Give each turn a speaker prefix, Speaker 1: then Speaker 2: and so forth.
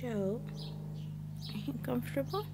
Speaker 1: Joe, are you comfortable?